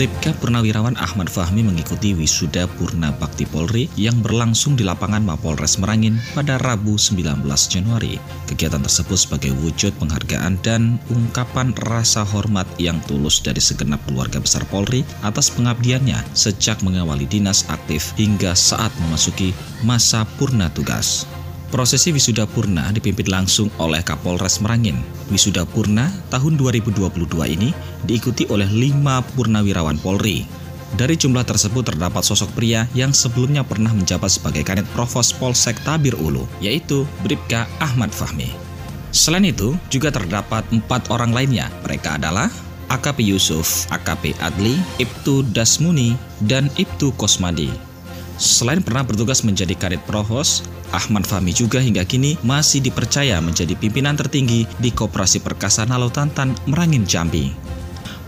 Bribka Purnawirawan Ahmad Fahmi mengikuti wisuda Purna Bakti Polri yang berlangsung di lapangan Mapolres Merangin pada Rabu 19 Januari. Kegiatan tersebut sebagai wujud penghargaan dan ungkapan rasa hormat yang tulus dari segenap keluarga besar Polri atas pengabdiannya sejak mengawali dinas aktif hingga saat memasuki masa purna tugas. Prosesi wisuda purna dipimpin langsung oleh Kapolres Merangin. Wisuda purna tahun 2022 ini diikuti oleh lima purnawirawan Polri. Dari jumlah tersebut terdapat sosok pria yang sebelumnya pernah menjabat sebagai kanit provos Polsek Tabir Ulu, yaitu Bribka Ahmad Fahmi. Selain itu, juga terdapat empat orang lainnya. Mereka adalah AKP Yusuf, AKP Adli, Ibtu Dasmuni, dan Ibtu Kosmadi. Selain pernah bertugas menjadi Kadit Provos, Ahmad Fahmi juga hingga kini masih dipercaya menjadi pimpinan tertinggi di Koperasi Perkasa Nalotantan Merangin Jambi.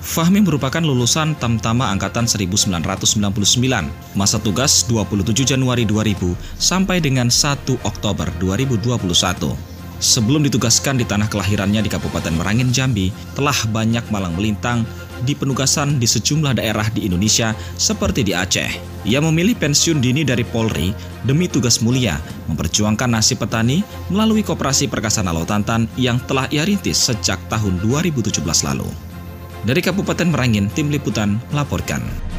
Fahmi merupakan lulusan Tamtama Angkatan 1999, masa tugas 27 Januari 2000 sampai dengan 1 Oktober 2021. Sebelum ditugaskan di tanah kelahirannya di Kabupaten Merangin, Jambi, telah banyak malang melintang di penugasan di sejumlah daerah di Indonesia seperti di Aceh. Ia memilih pensiun dini dari Polri demi tugas mulia memperjuangkan nasib petani melalui Koperasi Perkasa Nalotantan yang telah ia rintis sejak tahun 2017 lalu. Dari Kabupaten Merangin, tim liputan melaporkan.